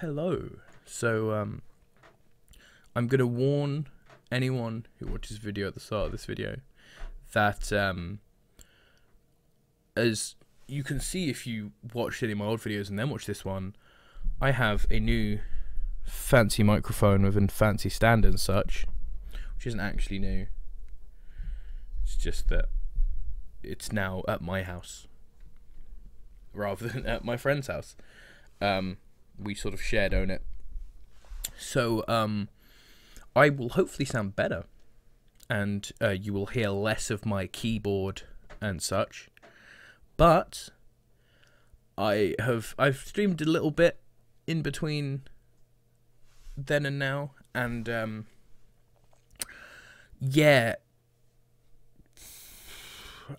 hello. So, um, I'm going to warn anyone who watches video at the start of this video that, um, as you can see if you watched any of my old videos and then watch this one, I have a new fancy microphone with a fancy stand and such, which isn't actually new. It's just that it's now at my house rather than at my friend's house. Um, we sort of shared own it. So um, I will hopefully sound better, and uh, you will hear less of my keyboard and such. But I have I've streamed a little bit in between then and now, and um, yeah,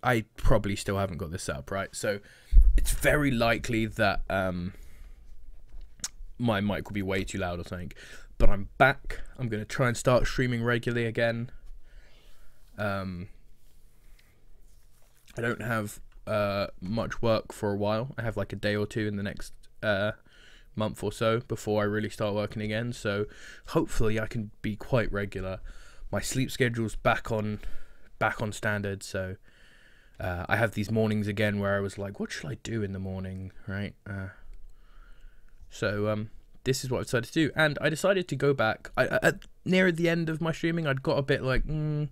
I probably still haven't got this up right. So it's very likely that um, my mic will be way too loud or something. But I'm back. I'm going to try and start streaming regularly again. Um, I don't have uh, much work for a while. I have like a day or two in the next uh, month or so before I really start working again. So hopefully I can be quite regular. My sleep schedule's back on back on standard. So uh, I have these mornings again where I was like, what should I do in the morning, right? Uh, so um, this is what I decided to do, and I decided to go back. I, at near the end of my streaming, I'd got a bit like, mm,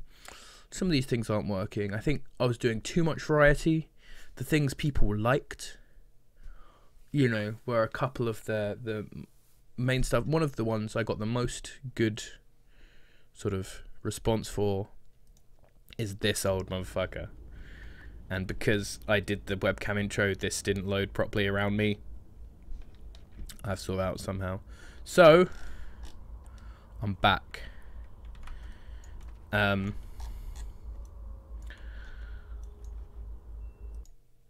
some of these things aren't working. I think I was doing too much variety. The things people liked, you know, were a couple of the the main stuff. One of the ones I got the most good sort of response for is this old motherfucker. And because I did the webcam intro, this didn't load properly around me. I've sorted out somehow. So, I'm back. Um,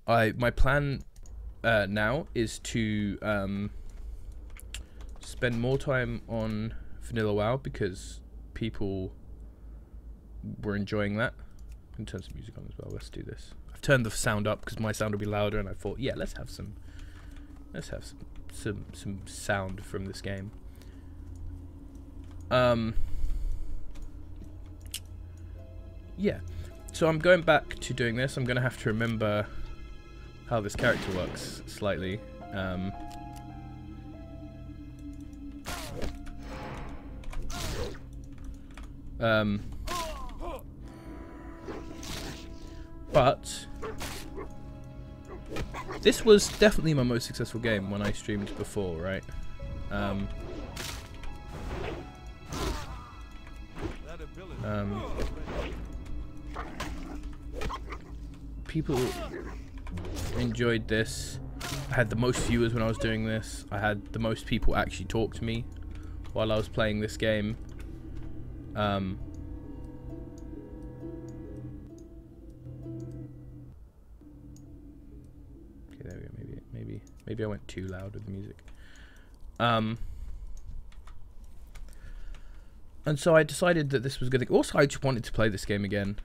I my plan uh, now is to um, spend more time on Vanilla WoW because people were enjoying that. In terms of music on as well, let's do this. I've turned the sound up because my sound will be louder, and I thought, yeah, let's have some, let's have some some some sound from this game. Um. Yeah, so I'm going back to doing this. I'm going to have to remember how this character works slightly. Um, um, but this was definitely my most successful game when I streamed before, right? Um, um, people enjoyed this. I had the most viewers when I was doing this. I had the most people actually talk to me while I was playing this game. Um, maybe, I went too loud with the music. Um, and so I decided that this was good. Also, I just wanted to play this game again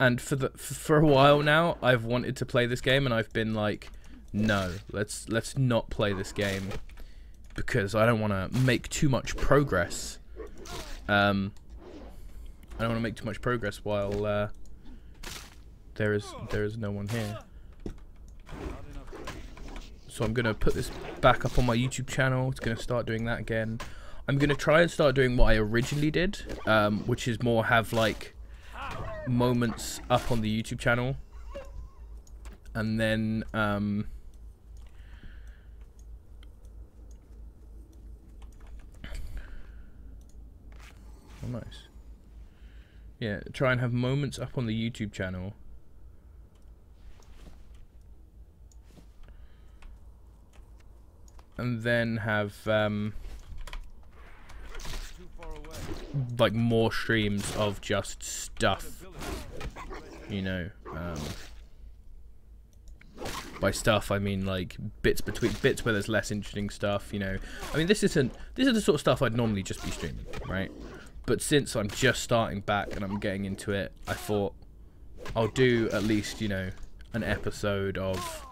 and for the for a while now I've wanted to play this game and I've been like no let's let's not play this game because I don't want to make too much progress um I don't want to make too much progress while uh, there is there is no one here so I'm gonna put this back up on my YouTube channel it's gonna start doing that again I'm gonna try and start doing what I originally did um, which is more have like moments up on the YouTube channel. And then, um, oh, nice. Yeah, try and have moments up on the YouTube channel. And then have, um, like more streams of just stuff you know um, by stuff I mean like bits between bits where there's less interesting stuff you know. I mean this isn't this is the sort of stuff I'd normally just be streaming right? But since I'm just starting back and I'm getting into it I thought I'll do at least you know an episode of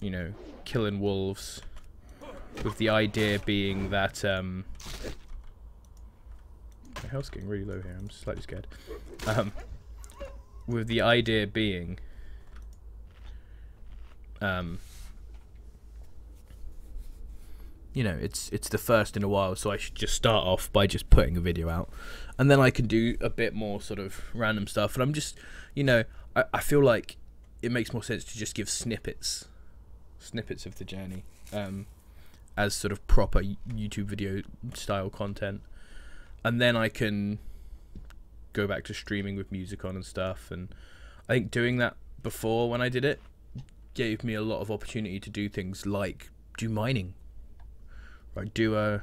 you know killing wolves with the idea being that um, my health's getting really low here. I'm slightly scared. Um, with the idea being um, you know, it's it's the first in a while, so I should just start off by just putting a video out, and then I can do a bit more sort of random stuff. And I'm just, you know, I, I feel like it makes more sense to just give snippets, snippets of the journey, um, as sort of proper YouTube video style content, and then I can go back to streaming with music on and stuff. And I think doing that before when I did it gave me a lot of opportunity to do things like do mining like do a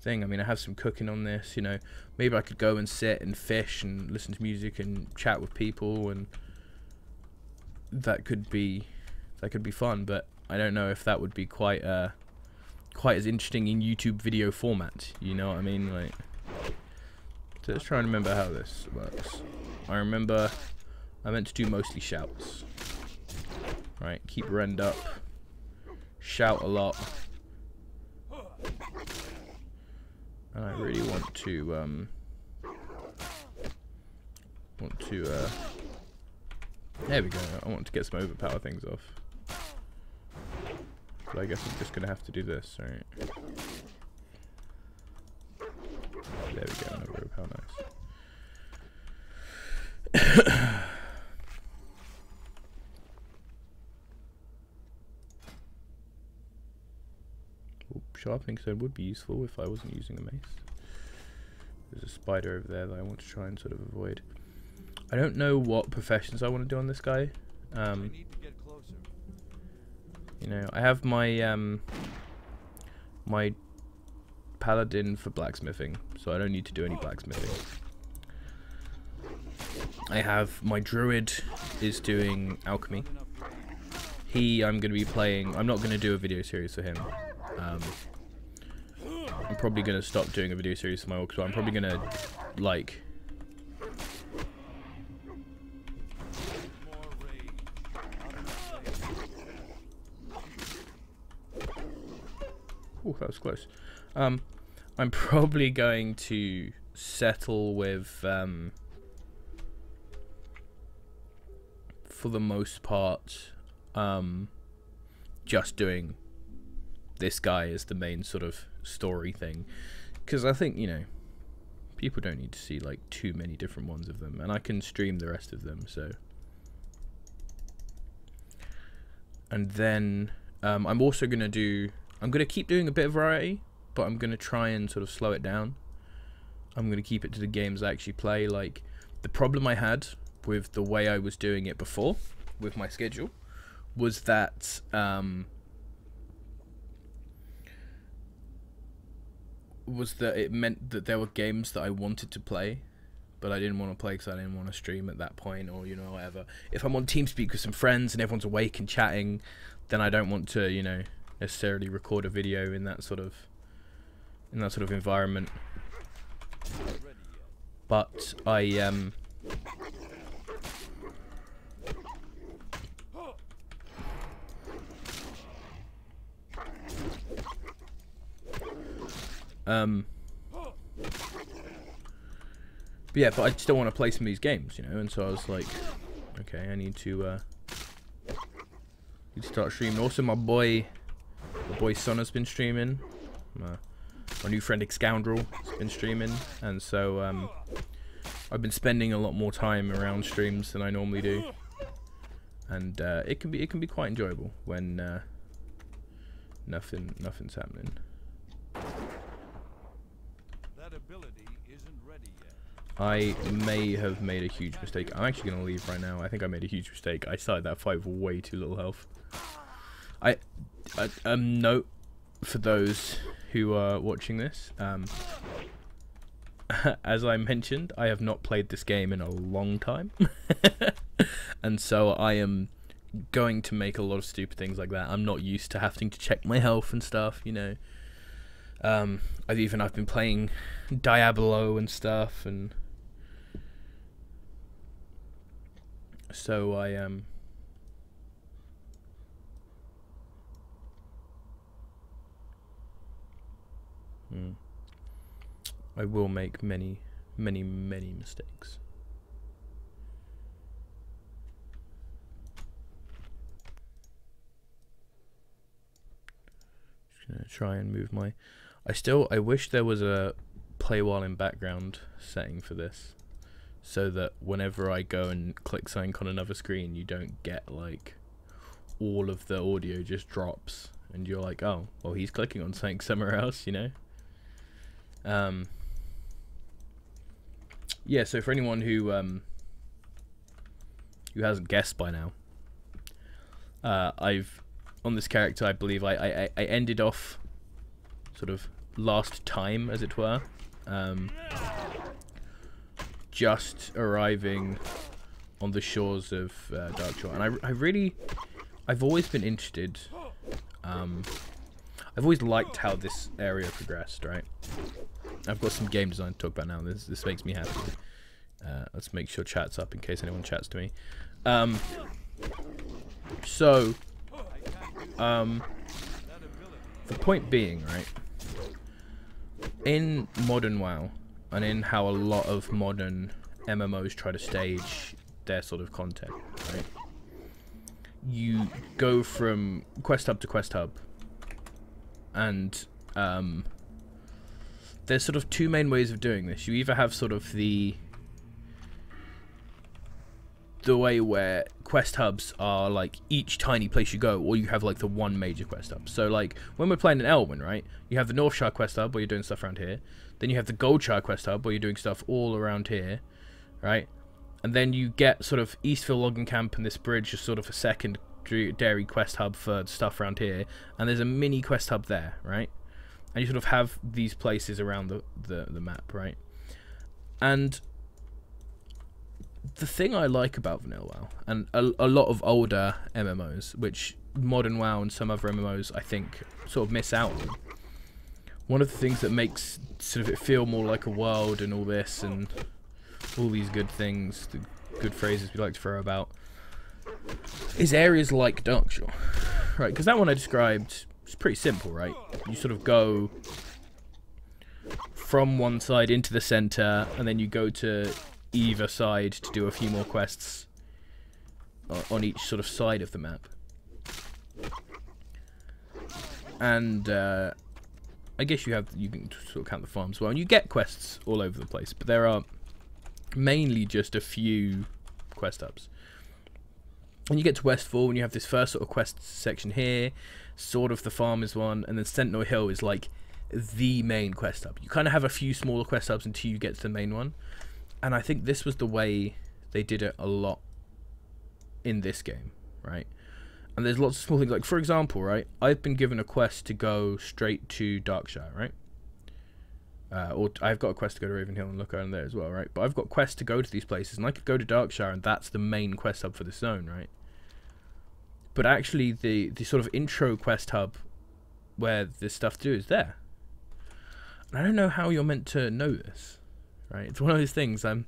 thing. I mean, I have some cooking on this. You know, maybe I could go and sit and fish and listen to music and chat with people, and that could be that could be fun. But I don't know if that would be quite uh quite as interesting in YouTube video format. You know what I mean? Like, so let's try and remember how this works. I remember I meant to do mostly shouts. Right, keep rend up, shout a lot. And I really want to, um, want to, uh, there we go. I want to get some overpower things off. But I guess I'm just going to have to do this, right? There we go, no overpower, nice. sharpening stone would be useful if I wasn't using a mace. There's a spider over there that I want to try and sort of avoid. I don't know what professions I want to do on this guy. Um, you know, I have my um, my paladin for blacksmithing, so I don't need to do any blacksmithing. I have my druid is doing alchemy. He, I'm going to be playing. I'm not going to do a video series for him. Um, I'm probably going to stop doing a video series for my orc, so I'm probably going to, like... that was close. Um, I'm probably going to settle with, um, for the most part, um, just doing this guy as the main sort of story thing because I think you know people don't need to see like too many different ones of them and I can stream the rest of them so and then um, I'm also gonna do I'm gonna keep doing a bit of variety but I'm gonna try and sort of slow it down I'm gonna keep it to the games I actually play like the problem I had with the way I was doing it before with my schedule was that um, was that it meant that there were games that I wanted to play, but I didn't want to play because I didn't want to stream at that point or you know whatever. If I'm on TeamSpeak with some friends and everyone's awake and chatting, then I don't want to you know necessarily record a video in that sort of in that sort of environment. But I um Um, but yeah, but I still want to play some of these games, you know, and so I was like, okay, I need to, uh, need to start streaming. Also, my boy, my boy Son has been streaming. My, my new friend Scoundrel has been streaming, and so, um, I've been spending a lot more time around streams than I normally do. And, uh, it can be, it can be quite enjoyable when, uh, nothing, nothing's happening. I may have made a huge mistake. I'm actually going to leave right now. I think I made a huge mistake. I started that fight with way too little health. I, I um note for those who are watching this. Um, as I mentioned, I have not played this game in a long time, and so I am going to make a lot of stupid things like that. I'm not used to having to check my health and stuff, you know. Um, I've even I've been playing Diablo and stuff, and so I um. Mm. I will make many, many, many mistakes. Just gonna try and move my. I still. I wish there was a play while in background setting for this, so that whenever I go and click something on another screen, you don't get like all of the audio just drops, and you're like, oh, well, he's clicking on something somewhere else, you know. Um, yeah, so for anyone who um, who hasn't guessed by now, uh, I've on this character, I believe I, I, I ended off sort of last time, as it were, um, just arriving on the shores of uh, Darkshore, and I, I really, I've always been interested. Um, I've always liked how this area progressed, right? I've got some game design to talk about now. This this makes me happy. Uh, let's make sure chat's up in case anyone chats to me. Um, so, um, the point being, right? In modern WoW, and in how a lot of modern MMOs try to stage their sort of content, right? You go from quest hub to quest hub, and um, there's sort of two main ways of doing this. You either have sort of the the way where quest hubs are like each tiny place you go, or you have like the one major quest hub. So like when we're playing in Elwynn, right? You have the North Northshire quest hub where you're doing stuff around here. Then you have the Gold Goldshire quest hub where you're doing stuff all around here, right? And then you get sort of Eastvale logging camp and this bridge is sort of a second dairy quest hub for stuff around here. And there's a mini quest hub there, right? And you sort of have these places around the, the, the map, right? And the thing I like about Vanilla WoW, and a, a lot of older MMOs, which modern WoW and some other MMOs I think sort of miss out on, one of the things that makes sort of it feel more like a world and all this and all these good things, the good phrases we like to throw about, is areas like Darkshore, right? Because that one I described it's pretty simple, right? You sort of go from one side into the center, and then you go to either side to do a few more quests on each sort of side of the map. And uh, I guess you have you can sort of count the farms well, and you get quests all over the place, but there are mainly just a few quest hubs. When you get to Westfall, and you have this first sort of quest section here, sort of the farmers one, and then Sentinel Hill is like the main quest hub. You kind of have a few smaller quest hubs until you get to the main one, and I think this was the way they did it a lot in this game, right? And there's lots of small things, like for example, right? I've been given a quest to go straight to Darkshire, right? Uh, or I've got a quest to go to Ravenhill and look around there as well, right? But I've got quests to go to these places, and I could go to Darkshire, and that's the main quest hub for this zone, right? But actually the the sort of intro quest hub where this stuff to do is there. And I don't know how you're meant to know this, right? It's one of those things. I'm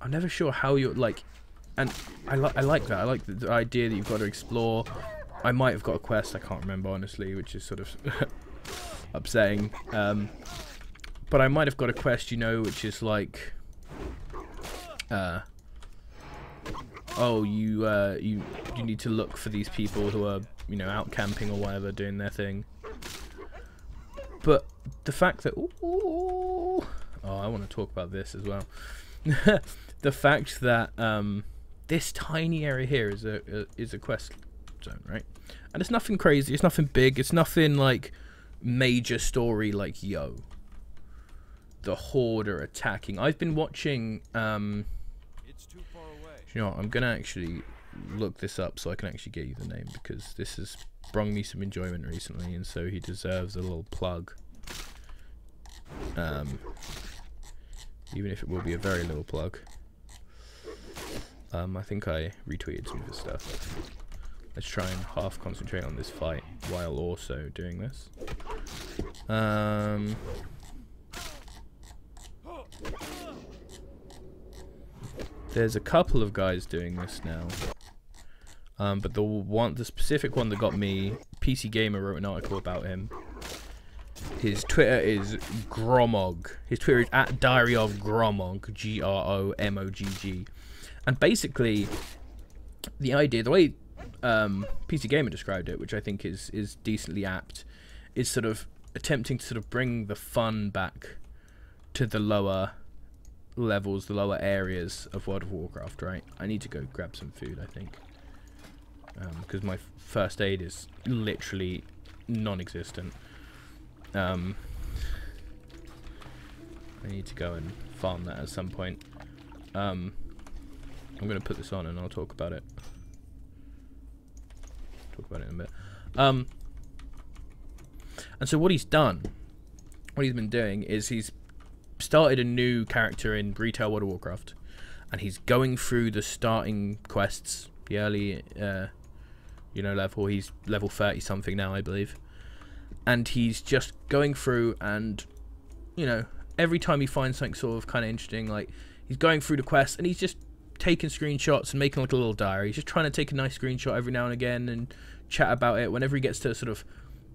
I'm never sure how you're like, and I like I like that. I like the, the idea that you've got to explore. I might have got a quest. I can't remember honestly, which is sort of upsetting. Um, but I might have got a quest, you know, which is like, uh, oh, you uh, you you need to look for these people who are you know out camping or whatever, doing their thing. But the fact that ooh, oh, I want to talk about this as well. the fact that um, this tiny area here is a, a is a quest zone, right? And it's nothing crazy. It's nothing big. It's nothing like major story like yo. The horde are attacking. I've been watching. Um, you know what, I'm going to actually look this up so I can actually get you the name because this has brought me some enjoyment recently and so he deserves a little plug. Um, even if it will be a very little plug. Um, I think I retweeted some of his stuff. Let's try and half concentrate on this fight while also doing this. Um, There's a couple of guys doing this now. Um, but the one, the specific one that got me, PC Gamer wrote an article about him. His Twitter is Gromog. His Twitter is at Diary of Gromog, G R O M O G G. And basically, the idea, the way um, PC Gamer described it, which I think is is decently apt, is sort of attempting to sort of bring the fun back to the lower levels, the lower areas of World of Warcraft. Right? I need to go grab some food. I think because um, my first aid is literally non-existent. Um, I need to go and farm that at some point. Um, I'm going to put this on and I'll talk about it. Talk about it in a bit. Um, and so what he's done, what he's been doing is he's started a new character in Retail World of Warcraft, and he's going through the starting quests, the early, uh, you know, level. He's level 30 something now, I believe. And he's just going through and you know every time he finds something sort of kind of interesting like he's going through the quest and he's just taking screenshots and making like a little diary. He's just trying to take a nice screenshot every now and again and chat about it. Whenever he gets to sort of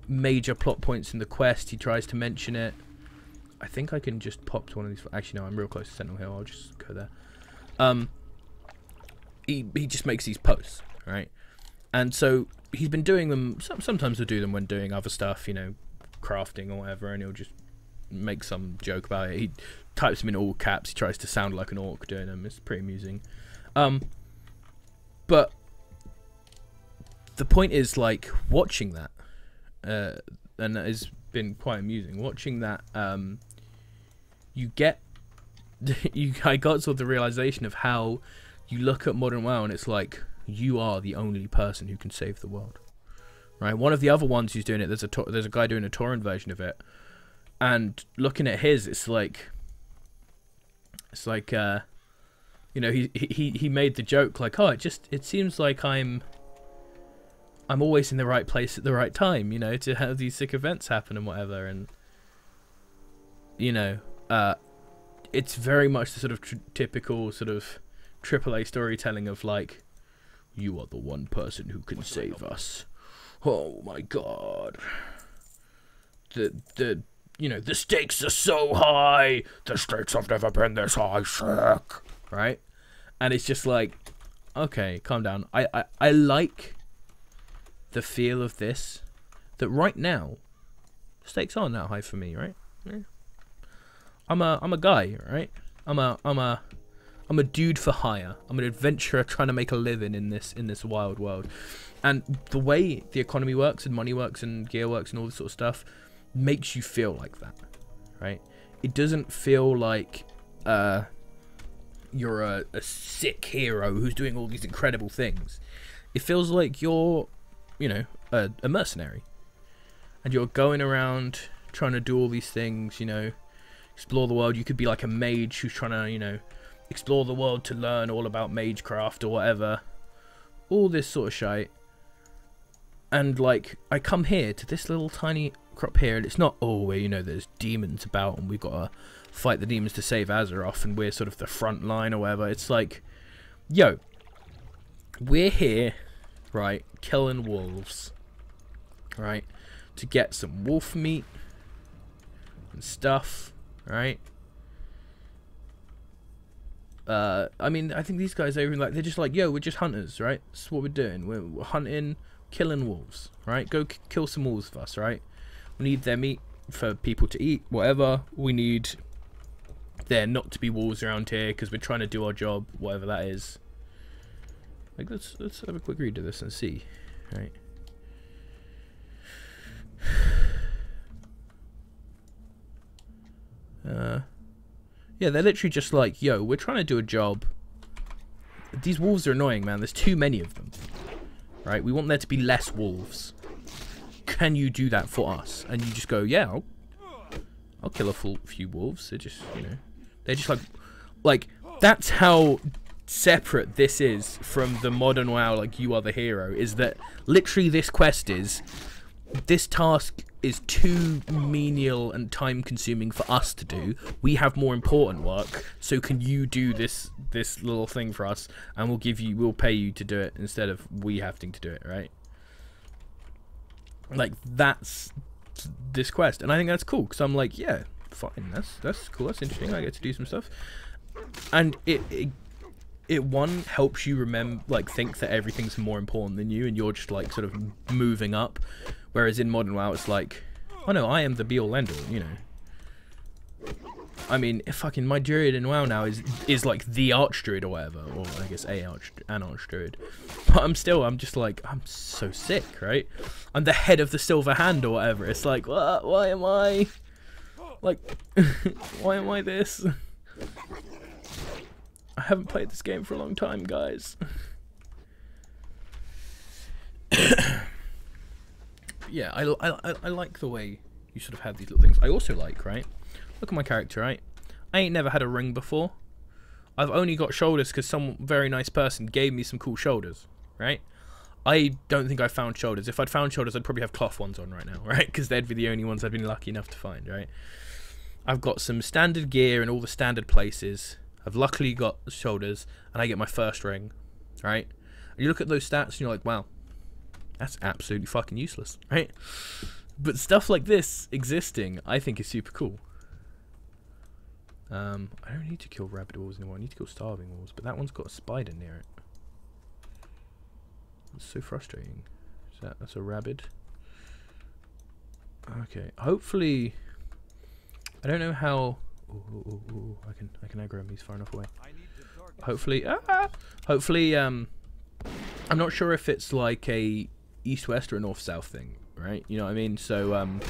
major plot points in the quest he tries to mention it i think i can just pop to one of these actually no i'm real close to sentinel hill i'll just go there um he, he just makes these posts right and so he's been doing them. Sometimes he'll do them when doing other stuff, you know, crafting or whatever, and he'll just make some joke about it. He types them in all caps. He tries to sound like an orc doing them. It's pretty amusing. Um, but the point is, like, watching that, uh, and that has been quite amusing. Watching that, um, you get, you I got sort of the realization of how you look at modern WoW and it's like you are the only person who can save the world. Right? One of the other ones who's doing it, there's a there's a guy doing a torrent version of it, and looking at his, it's like, it's like, uh, you know, he he he made the joke like, oh, it just it seems like I'm. I'm always in the right place at the right time, you know, to have these sick events happen and whatever, and you know, uh, it's very much the sort of typical sort of AAA storytelling of like, you are the one person who can save us. Oh my god. The the you know, the stakes are so high. The stakes have never been this high, sick. Right? And it's just like okay, calm down. I, I, I like the feel of this. That right now, stakes aren't that high for me, right? Yeah. I'm a I'm a guy, right? I'm a I'm a I'm a dude for hire. I'm an adventurer trying to make a living in this in this wild world. And the way the economy works and money works and gear works and all this sort of stuff makes you feel like that, right? It doesn't feel like uh, you're a, a sick hero who's doing all these incredible things. It feels like you're, you know, a, a mercenary, and you're going around trying to do all these things. You know, explore the world. You could be like a mage who's trying to, you know, explore the world to learn all about magecraft or whatever. All this sort of shit. And like, I come here to this little tiny crop here, and it's not, oh, where you know there's demons about and we've got to fight the demons to save Azeroth and we're sort of the front line or whatever. It's like, yo, we're here, right, killing wolves, right, to get some wolf meat and stuff, right? Uh, I mean, I think these guys are even like they're just like, yo, we're just hunters, right? That's what we're doing. We're, we're hunting, killing wolves, right? Go kill some wolves for us, right? We need their meat for people to eat, whatever. We need there not to be wolves around here because we're trying to do our job, whatever that is. Like, let's let's have a quick read of this and see, right? Uh. Yeah, they're literally just like, yo, we're trying to do a job. These wolves are annoying, man. There's too many of them. Right? We want there to be less wolves. Can you do that for us? And you just go, yeah, I'll, I'll kill a full few wolves. They're just, you know, they're just like, like, that's how separate this is from the modern WoW, like, you are the hero, is that literally this quest is, this task is too menial and time consuming for us to do. We have more important work, so can you do this this little thing for us and we'll give you we'll pay you to do it instead of we having to do it, right? Like that's this quest, and I think that's cool because I'm like, yeah, fine, that's that's cool, that's interesting. I get to do some stuff, and it, it it one helps you remember like think that everything's more important than you and you're just like sort of moving up. Whereas in modern wow it's like oh no i am the be all end all you know. I mean if fucking my druid in wow now is is like the arch druid or whatever or i guess a arch an arch druid but i'm still i'm just like i'm so sick right? I'm the head of the silver hand or whatever. It's like what why am i like why am i this I haven't played this game for a long time, guys. yeah, I, I, I like the way you sort of have these little things. I also like, right? Look at my character, right? I ain't never had a ring before. I've only got shoulders because some very nice person gave me some cool shoulders, right? I don't think I found shoulders. If I'd found shoulders, I'd probably have cloth ones on right now, right? Because they'd be the only ones I'd been lucky enough to find, right? I've got some standard gear in all the standard places. I've luckily got shoulders, and I get my first ring, right? And you look at those stats, and you're like, wow, that's absolutely fucking useless, right? But stuff like this existing, I think is super cool. Um, I don't need to kill rabid wolves anymore. I need to kill starving wolves, but that one's got a spider near it. It's so frustrating. Is that that's a rabid? Okay, hopefully. I don't know how Ooh, ooh, ooh, I can I can aggro him. He's far enough away. Hopefully, ah, hopefully, um, I'm not sure if it's like a east-west or a north-south thing, right? You know what I mean? So, um,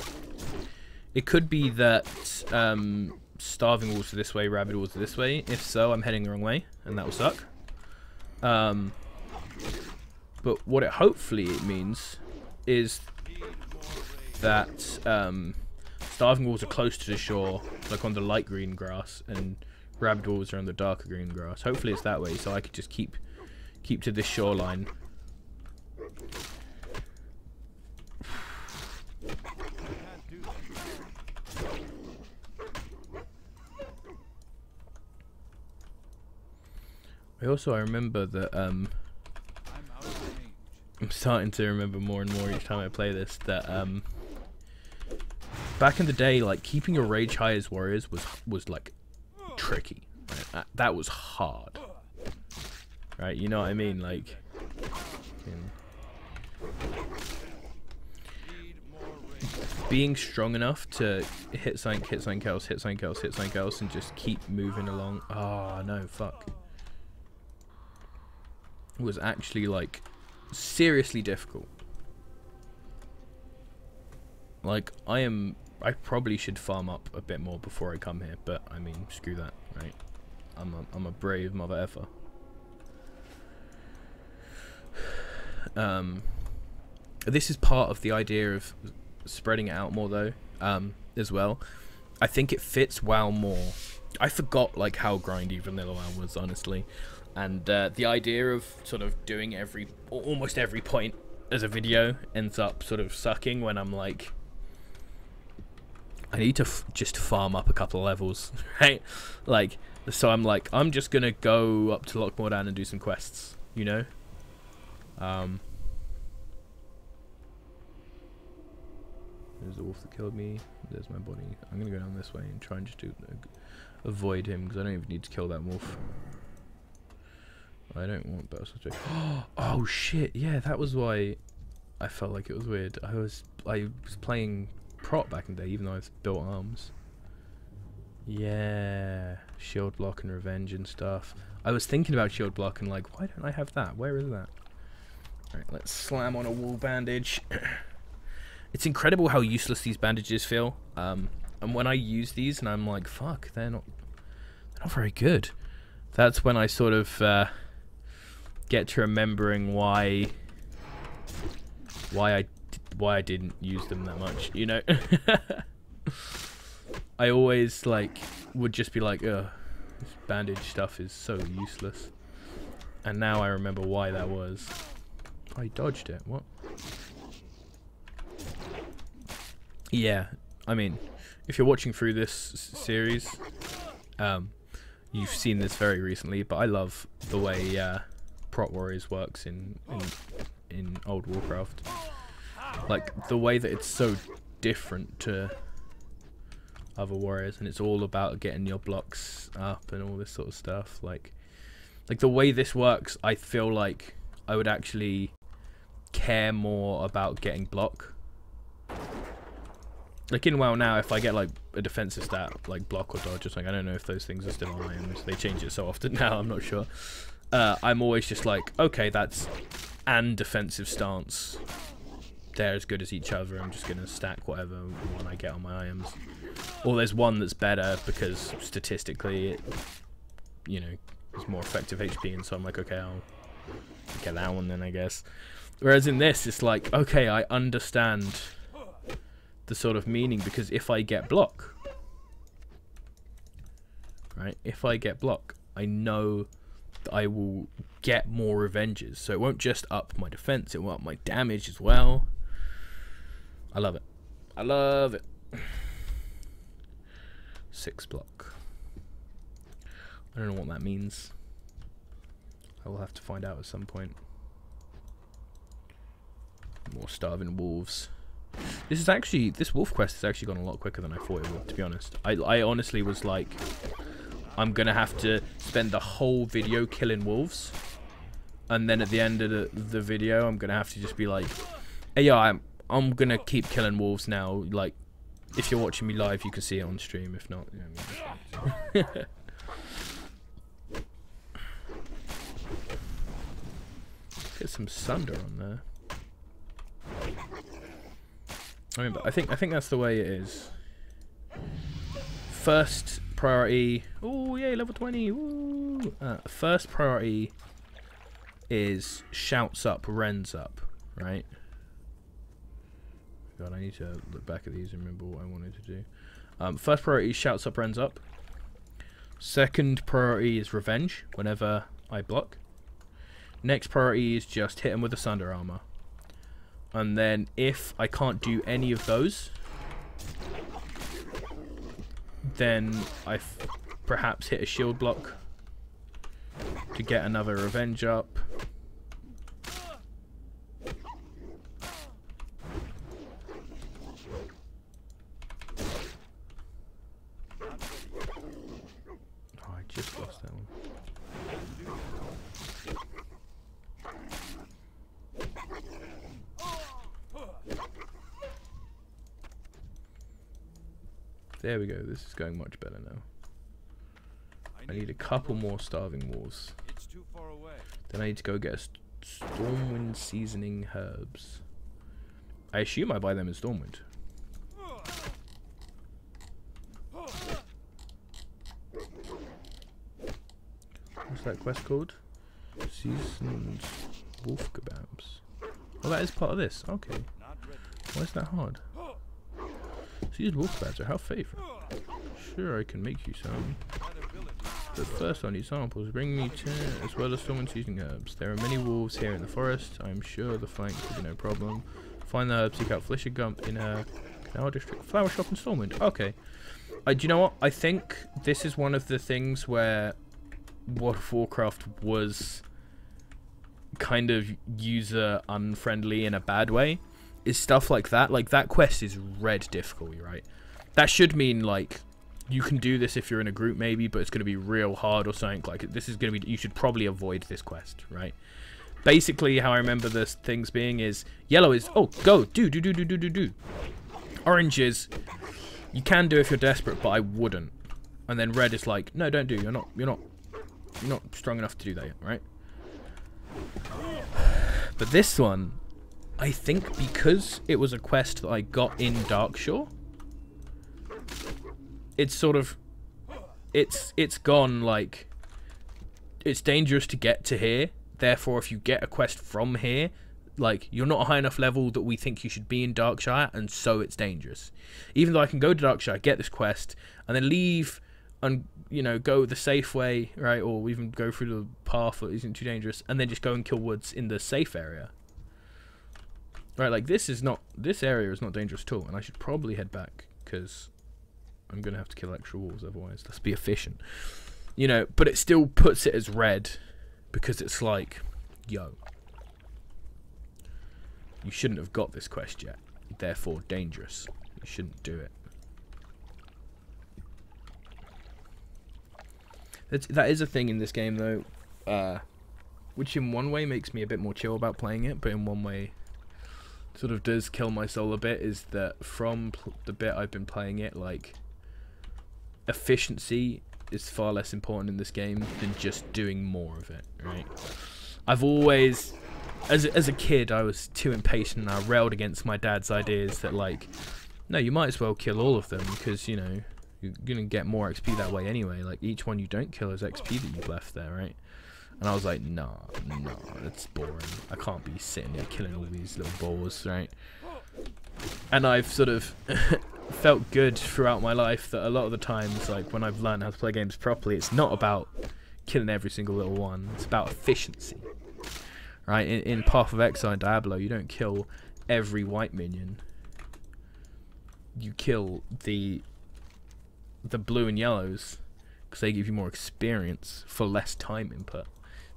it could be that um, starving wolves are this way, rabid wolves are this way. If so, I'm heading the wrong way, and that will suck. Um, but what it hopefully it means is that um, Starving walls are close to the shore, like on the light green grass, and rabid walls are on the darker green grass. Hopefully it's that way, so I could just keep keep to this shoreline. I also I remember that um I'm starting to remember more and more each time I play this that um back in the day, like keeping your rage high as warriors was was like tricky. Right? That was hard, right? You know what I mean? Like, being strong enough to hit something, hit something else, hit something else, hit something else, and just keep moving along. Oh no, fuck. Was actually like seriously difficult. Like I am I probably should farm up a bit more before I come here, but I mean, screw that, right? I'm a, I'm a brave mother effer. Um, this is part of the idea of spreading it out more, though, um, as well. I think it fits WoW more. I forgot like how grindy Vanilla WoW was, honestly, and uh, the idea of sort of doing every, almost every point as a video ends up sort of sucking when I'm like I need to just farm up a couple of levels, right? Like, so I'm like, I'm just gonna go up to Loch Modan and do some quests, you know? Um, there's the wolf that killed me. There's my body. I'm gonna go down this way and try and just do uh, avoid him because I don't even need to kill that wolf. I don't want battle to. oh shit! Yeah, that was why I felt like it was weird. I was I was playing prot back in the day, even though I've built arms. Yeah, shield block and revenge and stuff. I was thinking about shield block and like, why don't I have that? Where is that? Alright, let's slam on a wool bandage. it's incredible how useless these bandages feel. Um, and when I use these and I'm like, fuck, they're not, they're not very good. That's when I sort of uh, get to remembering why why I why I didn't use them that much, you know? I always, like, would just be like, ugh, this bandage stuff is so useless. And now I remember why that was. I dodged it, what? Yeah, I mean, if you're watching through this series, um, you've seen this very recently, but I love the way uh, Warriors works in, in, in Old Warcraft. Like, the way that it's so different to other warriors, and it's all about getting your blocks up and all this sort of stuff. Like, like the way this works, I feel like I would actually care more about getting block. Like in WoW now, if I get like a defensive stat like block or dodge, just like I don't know if those things are still on. They change it so often now. I'm not sure. Uh, I'm always just like, okay, that's and defensive stance. They're as good as each other. I'm just gonna stack whatever one I get on my items. Or there's one that's better because statistically, it, you know, is more effective HP, and so I'm like, okay, I'll get that one then, I guess. Whereas in this, it's like, okay, I understand the sort of meaning because if I get block, right? If I get block, I know that I will get more revenges. So it won't just up my defense, it will up my damage as well. I love it. I love it. Six block. I don't know what that means. I will have to find out at some point. More starving wolves. This is actually this wolf quest has actually gone a lot quicker than I thought it would. To be honest, I I honestly was like, I'm gonna have to spend the whole video killing wolves, and then at the end of the the video, I'm gonna have to just be like, hey, yeah, I'm I'm gonna keep killing wolves now. Like, if you're watching me live, you can see it on stream. If not, Get some sunder on there. I mean, but I think I think that's the way it is. First priority. Oh yay, level twenty. Ooh. Uh, first priority is shouts up, rends up, right? God, I need to look back at these and remember what I wanted to do. Um, first priority shouts up, rends up. Second priority is revenge whenever I block. Next priority is just hit him with the Sunder Armor. And then if I can't do any of those, then I perhaps hit a shield block to get another revenge up. There we go. This is going much better now. I need a couple more starving wolves. Then I need to go get Stormwind seasoning herbs. I assume I buy them in Stormwind. What's that quest called? Seasoned wolf kebabs. Oh, that is part of this. Okay. Why is that hard? These wolf bats are how favorite. Sure, I can make you some. But first I need samples. Bring me ten, as well as Stormwind seasoning herbs. There are many wolves here in the forest. I'm sure the flank will be no problem. Find the herbs, seek out Felicia Gump in a Canal District Flower Shop in Stormwind. Okay. Uh, do you know what? I think this is one of the things where World of Warcraft was kind of user unfriendly in a bad way is stuff like that. Like that quest is red difficulty, right? That should mean like you can do this if you're in a group maybe, but it's going to be real hard or something. Like this is going to be you should probably avoid this quest, right? Basically, how I remember the things being is yellow is oh go do do do do do do do. Orange is you can do if you're desperate, but I wouldn't. And then red is like no, don't do. You're not you're not you're not strong enough to do that yet, right? But this one I think because it was a quest that I got in Darkshore, it's sort of it's it's gone like it's dangerous to get to here. Therefore, if you get a quest from here, like you're not a high enough level that we think you should be in Darkshire, and so it's dangerous. Even though I can go to Darkshire, get this quest, and then leave and you know go the safe way, right, or even go through the path that isn't too dangerous, and then just go and kill woods in the safe area. Right, like this is not, this area is not dangerous at all, and I should probably head back, because I'm going to have to kill extra wolves otherwise. Let's be efficient. You know, but it still puts it as red, because it's like, yo, you shouldn't have got this quest yet, therefore dangerous. You shouldn't do it. That's, that is a thing in this game though, uh, which in one way makes me a bit more chill about playing it, but in one way sort of does kill my soul a bit is that from the bit I've been playing it, like efficiency is far less important in this game than just doing more of it, right? I've always, as a, as a kid, I was too impatient and I railed against my dad's ideas that like, no, you might as well kill all of them because, you know, you're going to get more XP that way anyway. Like, each one you don't kill is XP that you've left there, right? And I was like, nah, nah, that's boring. I can't be sitting there killing all these little balls, right? And I've sort of felt good throughout my life that a lot of the times, like when I've learned how to play games properly, it's not about killing every single little one. It's about efficiency, right? In, in Path of Exile and Diablo, you don't kill every white minion. You kill the the blue and yellows because they give you more experience for less time input.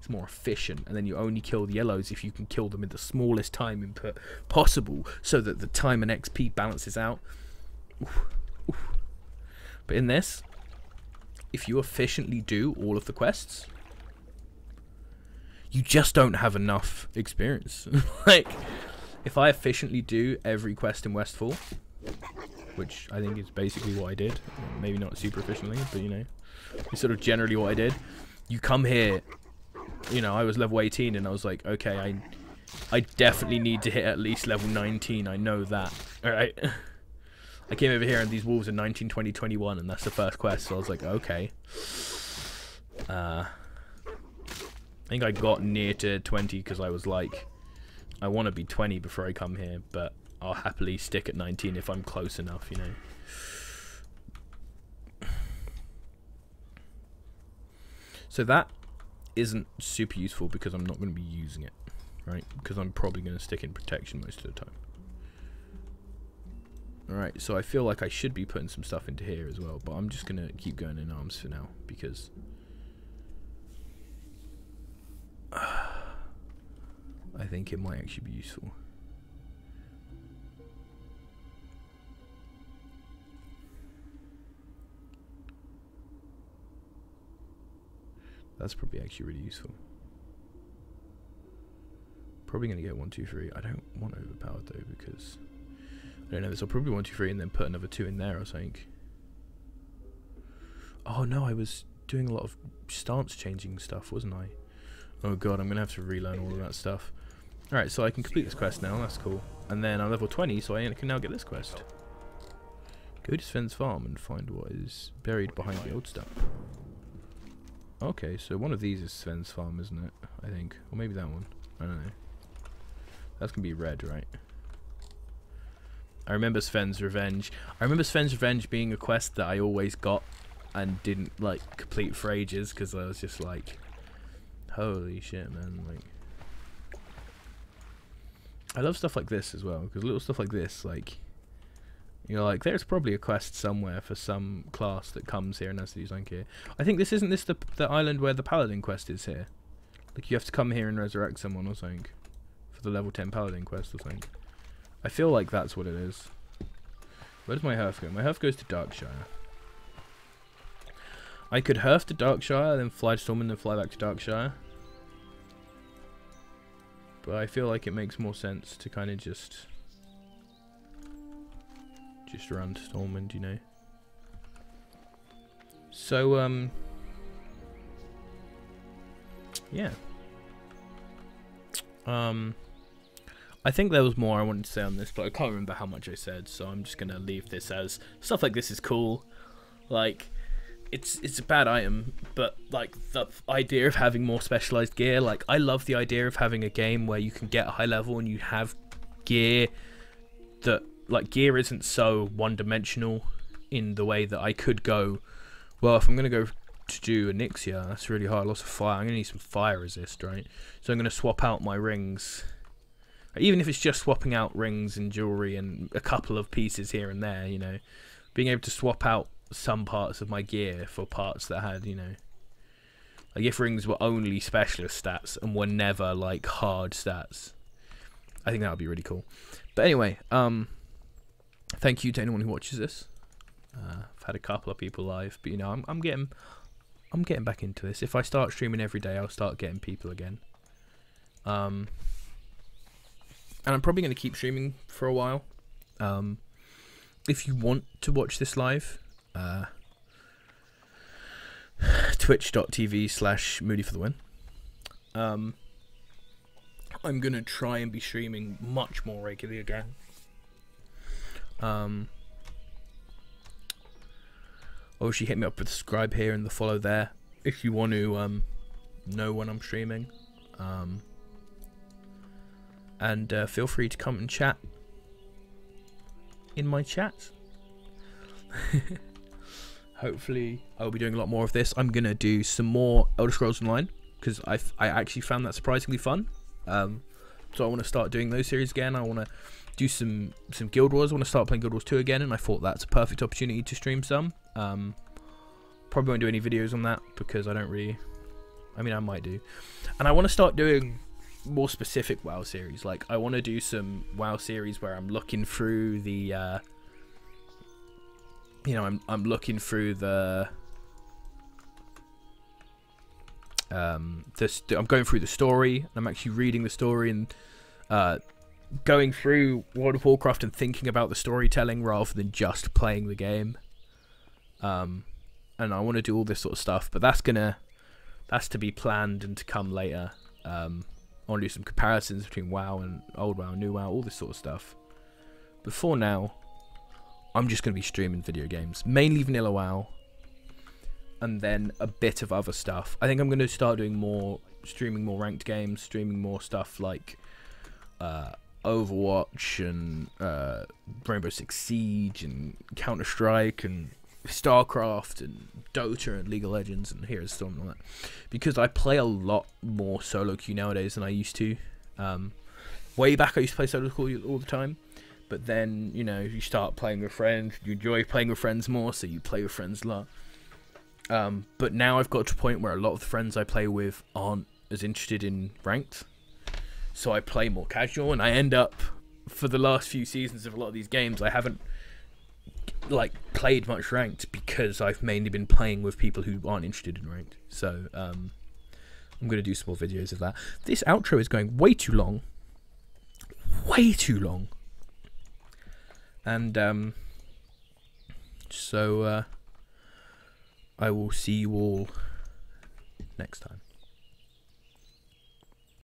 It's more efficient, and then you only kill the yellows if you can kill them in the smallest time input possible, so that the time and XP balances out. Oof, oof. But in this, if you efficiently do all of the quests, you just don't have enough experience. like, if I efficiently do every quest in Westfall, which I think is basically what I did, maybe not super efficiently, but you know, it's sort of generally what I did. You come here, you know, I was level 18 and I was like, okay, I, I definitely need to hit at least level 19. I know that. All right. I came over here and these wolves are 19, 20, 21, and that's the first quest. So I was like, okay. Uh, I think I got near to 20 because I was like, I want to be 20 before I come here, but I'll happily stick at 19 if I'm close enough, you know. So that isn't super useful because I'm not going to be using it, right? Because I'm probably going to stick in protection most of the time. Alright, so I feel like I should be putting some stuff into here as well, but I'm just going to keep going in arms for now, because... I think it might actually be useful. That's probably actually really useful. Probably going to get 1, 2, 3. I don't want overpowered though, because... I don't know this. I'll probably one, two, three, and then put another two in there or something. Oh no, I was doing a lot of stance changing stuff, wasn't I? Oh god, I'm gonna have to relearn all of that stuff. Alright, so I can complete this quest now, that's cool. And then I'm level 20, so I can now get this quest. Go to Sven's farm and find what is buried behind the old stuff. Okay, so one of these is Sven's farm, isn't it? I think. Or maybe that one. I don't know. That's gonna be red, right? I remember Sven's Revenge. I remember Sven's Revenge being a quest that I always got and didn't like complete for ages because I was just like, holy shit, man! Like, I love stuff like this as well because little stuff like this, like, you know, like there's probably a quest somewhere for some class that comes here and has to use here. I think this isn't this the the island where the paladin quest is here. Like you have to come here and resurrect someone or something for the level 10 paladin quest or something. I feel like that's what it is. Where does my hearth go? My hearth goes to Darkshire. I could hearth to Darkshire, then fly to Stormwind, then fly back to Darkshire. But I feel like it makes more sense to kind of just... Just around Stormwind, you know. So, um... Yeah. Um... I think there was more I wanted to say on this, but I can't remember how much I said, so I'm just gonna leave this as stuff like this is cool. Like, it's it's a bad item, but like the idea of having more specialized gear, like I love the idea of having a game where you can get a high level and you have gear that like gear isn't so one dimensional in the way that I could go. Well, if I'm gonna go to do Onyxia, that's really hard. Lots of fire. I'm gonna need some fire resist, right? So I'm gonna swap out my rings even if it's just swapping out rings and jewelry and a couple of pieces here and there, you know, being able to swap out some parts of my gear for parts that had, you know, like if rings were only specialist stats and were never like hard stats, I think that would be really cool. But anyway, um, thank you to anyone who watches this. Uh, I've had a couple of people live, but you know, I'm I'm getting I'm getting back into this. If I start streaming every day, I'll start getting people again. Um, and I'm probably going to keep streaming for a while. Um, if you want to watch this live, uh, twitch.tv slash mooly for the win. Um, I'm going to try and be streaming much more regularly again. Um, obviously, hit me up with subscribe here and the follow there if you want to um, know when I'm streaming. Um, and uh, feel free to come and chat in my chat. Hopefully, I'll be doing a lot more of this. I'm gonna do some more Elder Scrolls Online because I I actually found that surprisingly fun. Um, so I want to start doing those series again. I want to do some some Guild Wars. I want to start playing Guild Wars 2 again, and I thought that's a perfect opportunity to stream some. Um, probably won't do any videos on that because I don't really. I mean, I might do, and I want to start doing more specific WoW series. Like I want to do some WoW series where I'm looking through the, uh, you know, I'm I'm looking through the, um, this I'm going through the story. I'm actually reading the story and, uh, going through World of Warcraft and thinking about the storytelling rather than just playing the game. Um, and I want to do all this sort of stuff, but that's gonna, that's to be planned and to come later. Um, I want to do some comparisons between WoW and old WoW, new WoW, all this sort of stuff. But for now, I'm just to be streaming video games, mainly vanilla WoW, and then a bit of other stuff. I think I'm to start doing more, streaming more ranked games, streaming more stuff like uh, Overwatch and uh, Rainbow Six Siege and Counter Strike and StarCraft and Dota and League of Legends and Heroes Storm and all that. Because I play a lot more solo queue nowadays than I used to. Um, way back I used to play solo queue all the time. But then, you know, you start playing with friends, you enjoy playing with friends more, so you play with friends a lot. Um, but now I've got to a point where a lot of the friends I play with aren't as interested in ranked. So I play more casual and I end up for the last few seasons of a lot of these games I haven't like played much ranked because I've mainly been playing with people who aren't interested in ranked. So um, I'm going to do some more videos of that. This outro is going way too long, way too long, and um, so uh, I will see you all next time.